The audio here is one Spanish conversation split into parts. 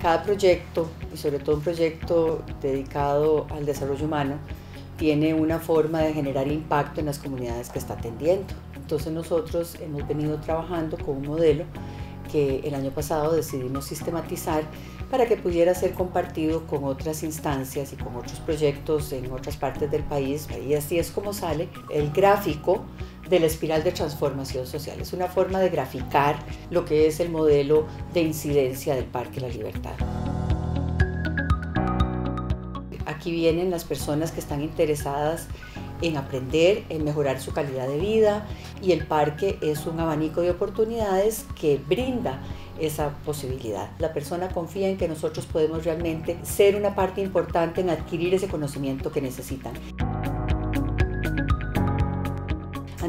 Cada proyecto, y sobre todo un proyecto dedicado al desarrollo humano, tiene una forma de generar impacto en las comunidades que está atendiendo. Entonces nosotros hemos venido trabajando con un modelo que el año pasado decidimos sistematizar para que pudiera ser compartido con otras instancias y con otros proyectos en otras partes del país. Y así es como sale el gráfico de la espiral de transformación social. Es una forma de graficar lo que es el modelo de incidencia del Parque La Libertad. Aquí vienen las personas que están interesadas en aprender, en mejorar su calidad de vida y el parque es un abanico de oportunidades que brinda esa posibilidad. La persona confía en que nosotros podemos realmente ser una parte importante en adquirir ese conocimiento que necesitan.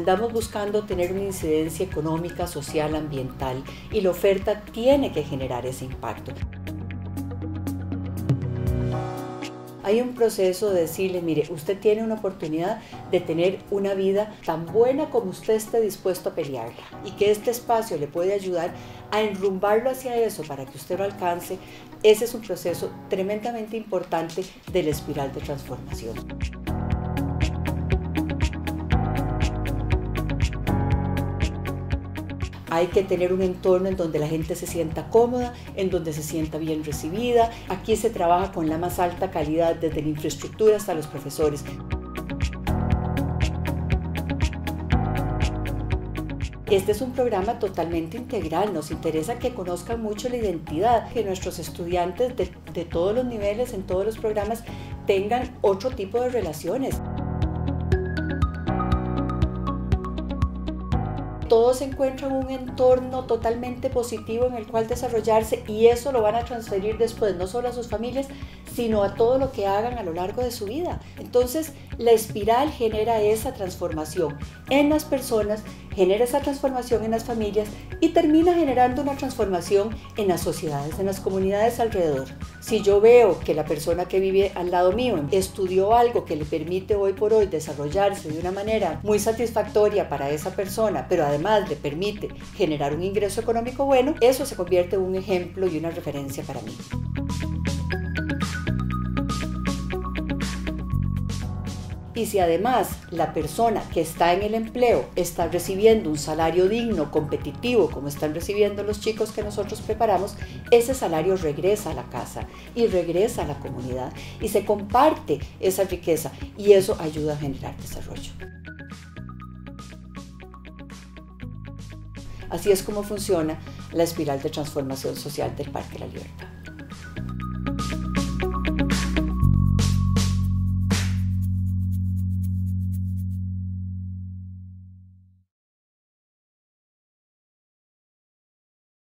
Andamos buscando tener una incidencia económica, social, ambiental y la oferta tiene que generar ese impacto. Hay un proceso de decirle, mire, usted tiene una oportunidad de tener una vida tan buena como usted esté dispuesto a pelearla y que este espacio le puede ayudar a enrumbarlo hacia eso para que usted lo alcance. Ese es un proceso tremendamente importante de la espiral de transformación. Hay que tener un entorno en donde la gente se sienta cómoda, en donde se sienta bien recibida. Aquí se trabaja con la más alta calidad desde la infraestructura hasta los profesores. Este es un programa totalmente integral, nos interesa que conozcan mucho la identidad, que nuestros estudiantes de, todos los niveles, en todos los programas, tengan otro tipo de relaciones. Todos encuentran un entorno totalmente positivo en el cual desarrollarse y eso lo van a transferir después no solo a sus familias, sino a todo lo que hagan a lo largo de su vida. Entonces, la espiral genera esa transformación en las personas, genera esa transformación en las familias y termina generando una transformación en las sociedades, en las comunidades alrededor. Si yo veo que la persona que vive al lado mío estudió algo que le permite hoy por hoy desarrollarse de una manera muy satisfactoria para esa persona, pero además le permite generar un ingreso económico bueno, eso se convierte en un ejemplo y una referencia para mí. Y si además la persona que está en el empleo está recibiendo un salario digno, competitivo, como están recibiendo los chicos que nosotros preparamos, ese salario regresa a la casa y regresa a la comunidad y se comparte esa riqueza y eso ayuda a generar desarrollo. Así es como funciona la espiral de transformación social del Parque de la Libertad.